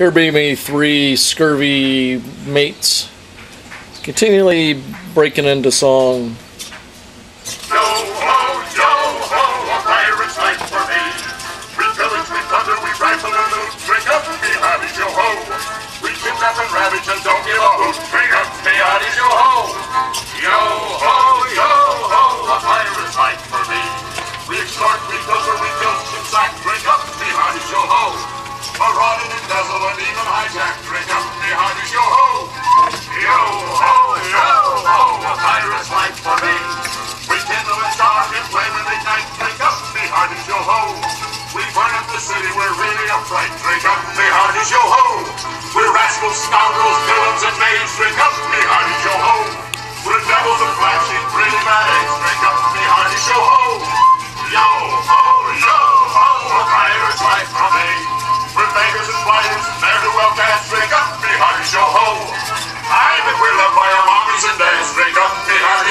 Here be me three scurvy mates continually breaking into song. terra